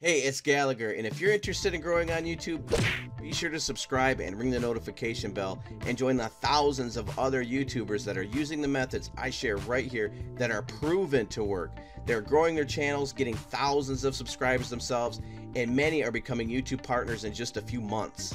Hey, it's Gallagur, and if you're interested in growing on YouTube, be sure to subscribe and ring the notification bell and join the thousands of other YouTubers that are using the methods I share right here that are proven to work. They're growing their channels, getting thousands of subscribers themselves, and many are becoming YouTube partners in just a few months.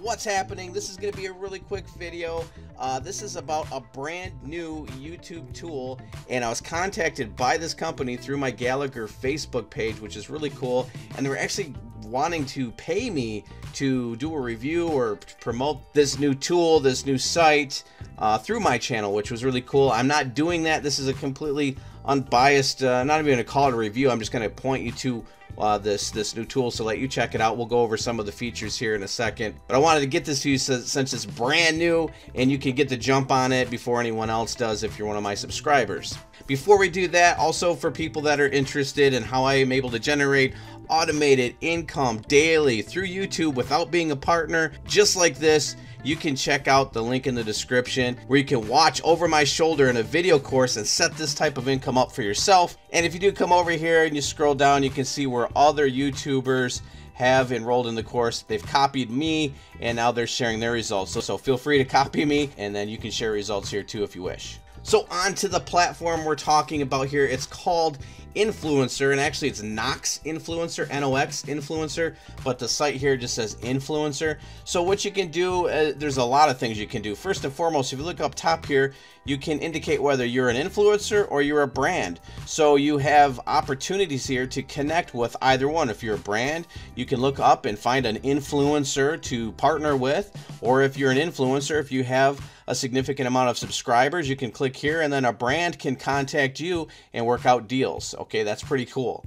What's happening? This is going to be a really quick video. Uh, this is about a brand new YouTube tool and I was contacted by this company through my Gallagur Facebook page which is really cool and they were actually wanting to pay me to do a review or promote this new tool this new site uh, through my channel which was really cool. I'm not doing that. This is a completely unbiased uh, not even going to call it a review. I'm just going to point you to uh, this this new tool so let you check it out. We'll go over some of the features here in a second. But I wanted to get this to you since it's brand new and you can get the jump on it before anyone else does if you're one of my subscribers. Before we do that also for people that are interested in how I am able to generate automated income daily through YouTube without being a partner just like this you can check out the link in the description where you can watch over my shoulder in a video course and set this type of income up for yourself. And if you do come over here and you scroll down, you can see where other YouTubers have enrolled in the course. They've copied me and now they're sharing their results. So, so feel free to copy me and then you can share results here too if you wish. So on to the platform we're talking about here. It's called Influencer, and actually it's Nox Influencer, N-O-X Influencer, but the site here just says Influencer. So what you can do, uh, there's a lot of things you can do. First and foremost, if you look up top here, you can indicate whether you're an influencer or you're a brand. So you have opportunities here to connect with either one. If you're a brand, you can look up and find an influencer to partner with, or if you're an influencer, if you have a significant amount of subscribers, you can click here and then a brand can contact you and work out deals. Okay, that's pretty cool.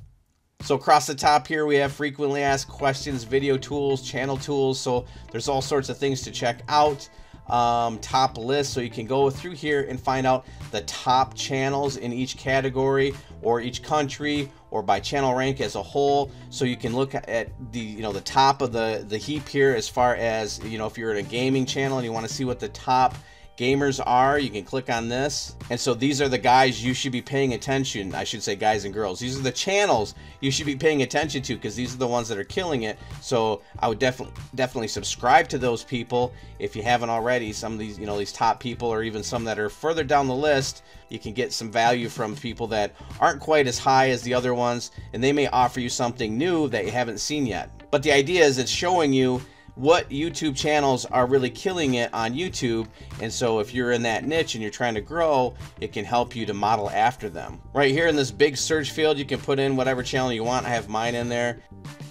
So across the top here, we have frequently asked questions, video tools, channel tools. So there's all sorts of things to check out. Um, top list. So you can go through here and find out the top channels in each category or each country or by channel rank as a whole. So you can look at the, you know, the top of the, the heap here as far as, you know, if you're in a gaming channel and you want to see what the top gamers are you can click on this. And so these are the guys you should be paying attention I should say guys and girls. These are the channels you should be paying attention to because these are the ones that are killing it. So I would definitely definitely subscribe to those people if you haven't already. Some of these you know these top people or even some that are further down the list you can get some value from people that aren't quite as high as the other ones and they may offer you something new that you haven't seen yet. But the idea is it's showing you what YouTube channels are really killing it on YouTube. And so if you're in that niche and you're trying to grow, it can help you to model after them. Right here in this big search field, you can put in whatever channel you want. I have mine in there.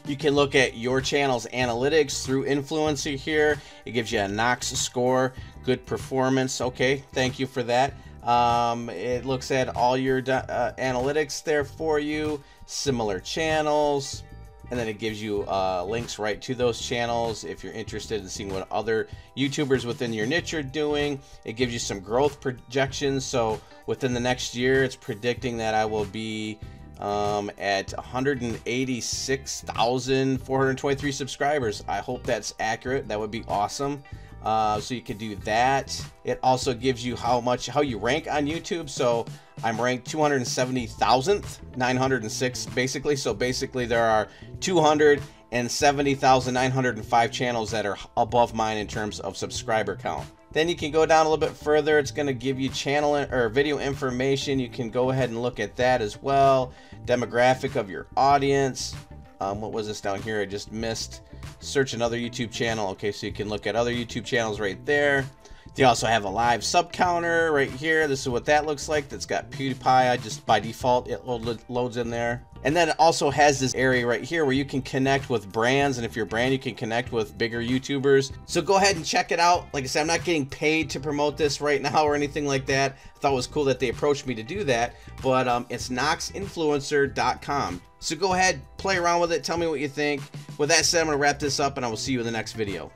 You can look at your channel's analytics through Influencer here. It gives you a Nox score, good performance. Okay, thank you for that. Um, it looks at all your uh, analytics there for you, similar channels, and then it gives you uh, links right to those channels if you're interested in seeing what other YouTubers within your niche are doing. It gives you some growth projections. So within the next year, it's predicting that I will be um, at 186,423 subscribers. I hope that's accurate. That would be awesome. Uh, so you can do that. It also gives you how much how you rank on YouTube. So I'm ranked 270,000th, 906 basically. So basically there are 270,905 channels that are above mine in terms of subscriber count. Then you can go down a little bit further. It's going to give you channel or video information. You can go ahead and look at that as well. Demographic of your audience. Um, what was this down here? I just missed. Search another YouTube channel. Okay, so you can look at other YouTube channels right there. They also have a live sub counter right here. This is what that looks like. That's got PewDiePie. I just by default it loads in there. And then it also has this area right here where you can connect with brands. And if you're a brand, you can connect with bigger YouTubers. So go ahead and check it out. Like I said, I'm not getting paid to promote this right now or anything like that. I thought it was cool that they approached me to do that. But um, it's noxinfluencer.com. So go ahead, play around with it. Tell me what you think. With that said, I'm going to wrap this up and I will see you in the next video.